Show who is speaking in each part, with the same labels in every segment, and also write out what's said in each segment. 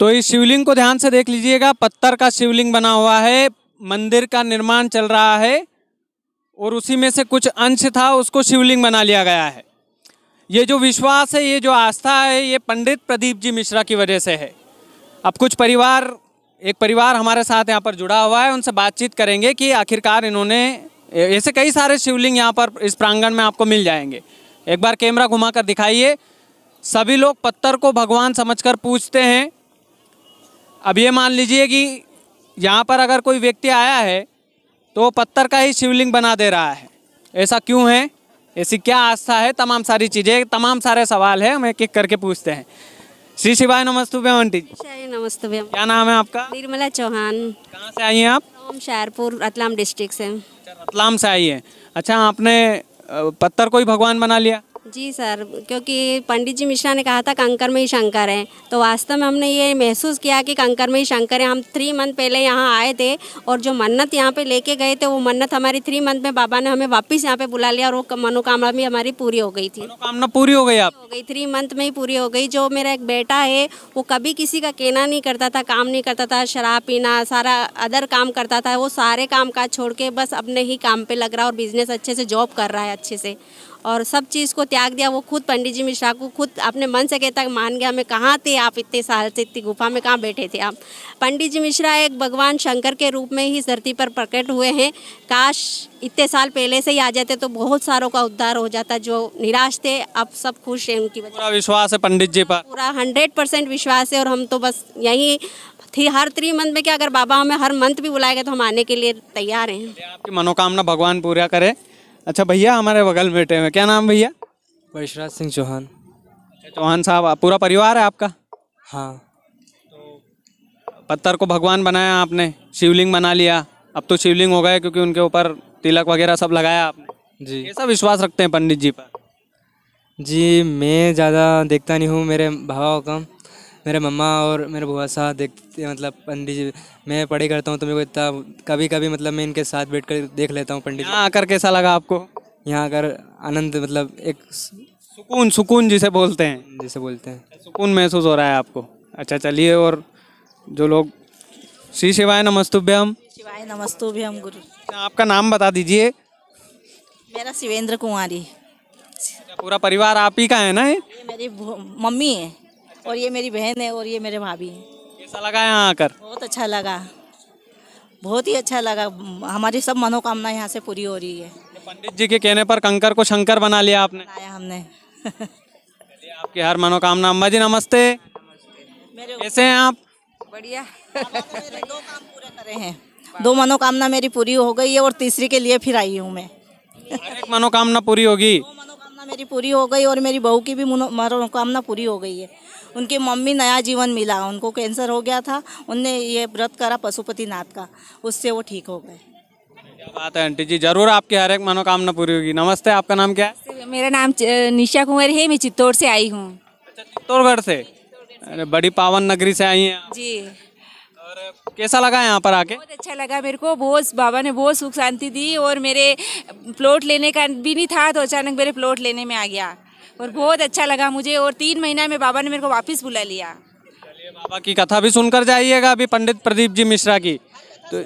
Speaker 1: तो इस शिवलिंग को ध्यान से देख लीजिएगा। पत्थर का शिवलिंग बना हुआ है, मंदिर का निर्माण चल रहा है, और उसी में से कुछ अंश था, उसको शिवलिंग बना लिया गया है। ये जो विश्वास है, ये जो आस्था है, ये पंडित प्रदीप जी मिश्रा की वजह से है। अब कुछ परिवार, एक परिवार हमारे साथ यहाँ पर जुड़ा हुआ है, उनसे बातचीत करेंगे कि आखिरकार इन्होंने ऐसे कई सारे शिवलिंग यहाँ पर इस प्रांगण में आपको मिल जाएँगे। एक बार कैमरा घुमा कर दिखाइए। सभी लोग पत्थर को भगवान समझकर पूछते हैं अब ये मान लीजिए कि यहाँ पर अगर कोई व्यक्ति आया है तो वो पत्थर का ही शिवलिंग बना दे रहा है। ऐसा क्यों है? ऐसी क्या आस्था है? तमाम सारी चीज़ें तमाम सारे सवाल है हम एक एक करके पूछते हैं। श्री शिवाय नमस्तु आंटी जी।
Speaker 2: नमस्ते भैया
Speaker 1: क्या नाम है आपका?
Speaker 2: निर्मला चौहान।
Speaker 1: कहाँ से आई हैं आप?
Speaker 2: हम शाहरपुर रतलाम डिस्ट्रिक्ट से।
Speaker 1: रतलाम से आई है। अच्छा आपने पत्थर को ही भगवान बना लिया।
Speaker 2: जी सर क्योंकि पंडित जी मिश्रा ने कहा था कंकर में ही शंकर है। तो वास्तव में हमने ये महसूस किया कि कंकर में ही शंकर है। हम थ्री मंथ पहले यहाँ आए थे और जो मन्नत यहाँ पे लेके गए थे वो मन्नत हमारी थ्री मंथ में बाबा ने हमें वापस यहाँ पे बुला लिया और वो मनोकामना भी हमारी पूरी हो गई थी।
Speaker 1: मनोकामना पूरी हो गई आप?
Speaker 2: हो गई थ्री मंथ में ही पूरी हो गई। जो मेरा एक बेटा है वो कभी किसी का कहना नहीं करता था काम नहीं करता था शराब पीना सारा अदर काम करता था। वो सारे काम काज छोड़ के बस अपने ही काम पर लग रहा है और बिज़नेस अच्छे से जॉब कर रहा है अच्छे से। और सब चीज़ को त्याग दिया वो खुद पंडित जी मिश्रा को खुद अपने मन से कहता है मान गया मैं कहाँ थे आप इतने साल से इतनी गुफा में कहाँ बैठे थे आप? पंडित जी मिश्रा एक भगवान शंकर के रूप में ही धरती पर प्रकट हुए हैं। काश इतने साल पहले से ही आ जाते तो बहुत सारों का उद्धार हो जाता जो निराश थे अब सब खुश हैं उनकी
Speaker 1: पूरा विश्वास है पंडित जी पर।
Speaker 2: पूरा हंड्रेड परसेंट विश्वास है और हम तो बस यही थी हर थ्री मंथ में क्या अगर बाबा हमें हर मंथ भी बुलाएगा तो हम आने के लिए तैयार हैं।
Speaker 1: आपकी मनोकामना भगवान पूरा करे। अच्छा भैया हमारे बगल में बैठे हुए क्या नाम भैया?
Speaker 3: वैशराज सिंह चौहान।
Speaker 1: चौहान साहब पूरा परिवार है आपका?
Speaker 3: हाँ।
Speaker 1: तो पत्थर को भगवान बनाया आपने शिवलिंग बना लिया। अब तो शिवलिंग हो गए क्योंकि उनके ऊपर तिलक वगैरह सब लगाया आपने।
Speaker 3: जी।
Speaker 1: कैसा विश्वास रखते हैं पंडित जी पर?
Speaker 3: जी मैं ज़्यादा देखता नहीं हूँ मेरे भावा को कम। मेरे मम्मा और मेरे बुआ साहब देखते मतलब पंडित जी मैं पढ़ाई करता हूँ तो मेरे को इतना कभी कभी मतलब मैं इनके साथ बैठ कर देख लेता हूँ पंडित
Speaker 1: यहाँ आकर कैसा लगा आपको?
Speaker 3: यहाँ आकर आनंद मतलब एक
Speaker 1: सुकून सुकून जिसे बोलते हैं।
Speaker 3: जिसे बोलते हैं।
Speaker 1: सुकून महसूस हो रहा है आपको। अच्छा चलिए और जो लोग श्री शिवाय नमस्तुभ्यम।
Speaker 4: शिवाय नमस्तु हम गुरु
Speaker 1: आपका नाम बता दीजिए।
Speaker 4: मेरा शिवेंद्र कुमारी।
Speaker 1: पूरा परिवार आप ही का है ना ये?
Speaker 4: मेरी मम्मी है। और ये मेरी बहन है और ये मेरे भाभी हैं।
Speaker 1: कैसा लगा यहाँ आकर?
Speaker 4: बहुत अच्छा लगा। बहुत ही अच्छा लगा। हमारी सब मनोकामना यहाँ से पूरी हो रही है।
Speaker 1: पंडित जी के कहने पर कंकर को शंकर बना लिया आपने।
Speaker 4: आया हमने।
Speaker 1: चलिए, आपकी हर मनोकामना। अम्बा जी नमस्ते कैसे हैं आप?
Speaker 4: बढ़िया। दो काम पूरे करे हैं। दो मनोकामना मेरी पूरी हो गई है और तीसरी के लिए फिर आई हूँ मैं।
Speaker 1: एक मनोकामना पूरी होगी।
Speaker 4: मनोकामना मेरी पूरी हो गई और मेरी बहू की भी मनोकामना पूरी हो गई है। उनकी मम्मी नया जीवन मिला उनको कैंसर हो गया था उनने ये व्रत करा पशुपति नाथ का उससे वो ठीक हो गए।
Speaker 1: क्या बात है आंटी जी ज़रूर आपकी हर एक मनोकामना पूरी होगी। नमस्ते आपका नाम क्या है?
Speaker 5: मेरा नाम निशा कुंवर है मैं चित्तौड़ से आई हूँ।
Speaker 1: अच्छा चित्तौड़गढ़ से? अरे बड़ी पावन नगरी से आई हैं
Speaker 5: जी।
Speaker 1: और कैसा लगा यहाँ पर आके?
Speaker 5: बहुत अच्छा लगा मेरे को बहुत बाबा ने बहुत सुख शांति दी और मेरे प्लॉट लेने का भी नहीं था तो अचानक मेरे प्लॉट लेने में आ गया। और बहुत अच्छा लगा मुझे और तीन महीना में बाबा ने मेरे को वापस बुला लिया।
Speaker 1: चलिए बाबा की कथा भी सुनकर जाइएगा अभी पंडित प्रदीप जी मिश्रा की। तो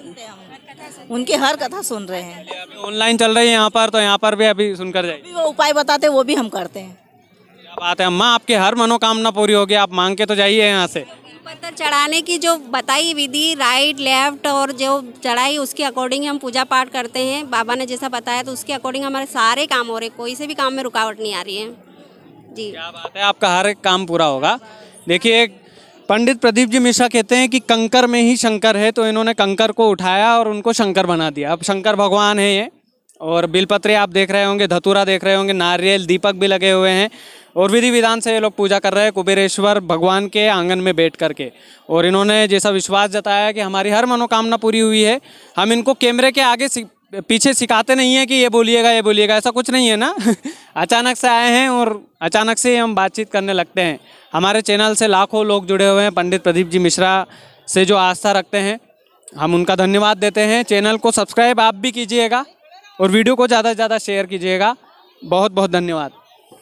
Speaker 4: उनकी हर कथा सुन रहे हैं।
Speaker 1: ऑनलाइन चल रही है यहाँ पर तो यहाँ पर भी अभी सुनकर जाइए।
Speaker 4: वो उपाय बताते वो भी हम करते हैं।
Speaker 1: बात है अम्मा आपकी हर मनोकामना पूरी होगी आप मांग के तो जाइए यहाँ से।
Speaker 2: पत्थर चढ़ाने की जो बताई विधि राइट लेफ़्ट और जो चढ़ाई उसके अकॉर्डिंग हम पूजा पाठ करते हैं। बाबा ने जैसा बताया तो उसके अकॉर्डिंग हमारे सारे काम हो रहे कोई से भी काम में रुकावट नहीं आ रही है। जी।
Speaker 1: क्या बात है, आपका हर एक काम पूरा होगा। देखिए पंडित प्रदीप जी मिश्रा कहते हैं कि कंकर में ही शंकर है तो इन्होंने कंकर को उठाया और उनको शंकर बना दिया। अब शंकर भगवान है ये, और बिलपत्रे आप देख रहे होंगे, धतूरा देख रहे होंगे, नारियल दीपक भी लगे हुए हैं, और विधि विधान से ये लोग पूजा कर रहे हैं, कुबेरेश्वर भगवान के आँगन में बैठ करके। और इन्होंने जैसा विश्वास जताया कि हमारी हर मनोकामना पूरी हुई है, हम इनको कैमरे के आगे पीछे सिखाते नहीं है कि ये बोलिएगा ये बोलिएगा, ऐसा कुछ नहीं है ना? अचानक से आए हैं और अचानक से हम बातचीत करने लगते हैं। हमारे चैनल से लाखों लोग जुड़े हुए हैं, पंडित प्रदीप जी मिश्रा से जो आस्था रखते हैं, हम उनका धन्यवाद देते हैं। चैनल को सब्सक्राइब आप भी कीजिएगा और वीडियो को ज़्यादा से ज़्यादा शेयर कीजिएगा। बहुत बहुत धन्यवाद।